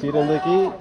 Tirando aqui.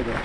ಇದೆ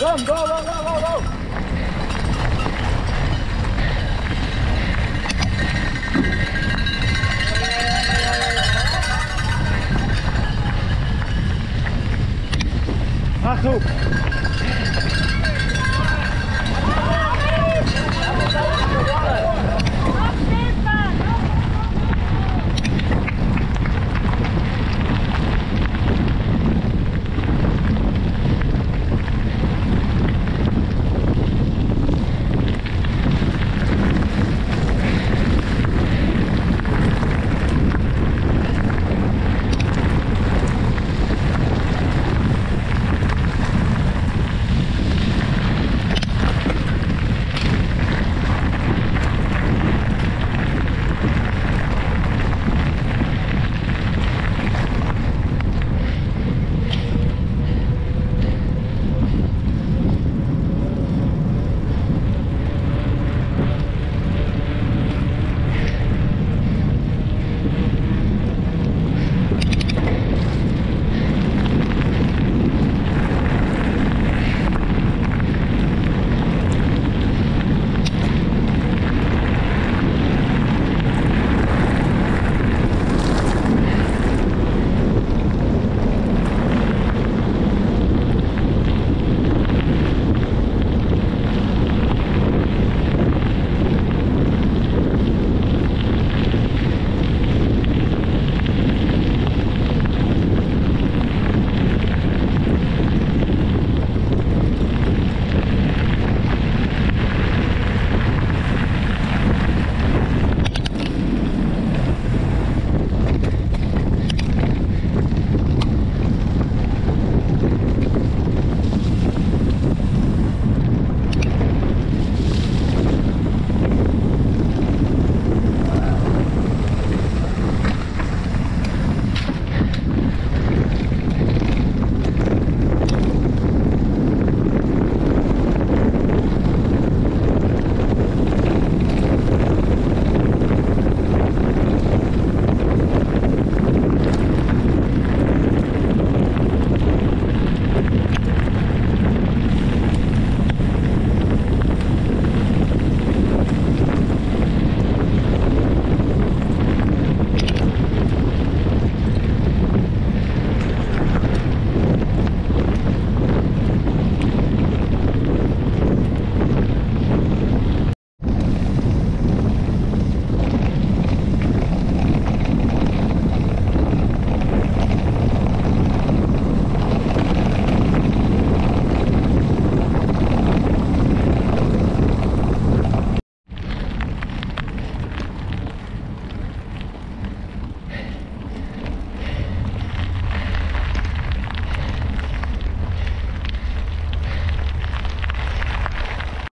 Komm, komm, komm, go!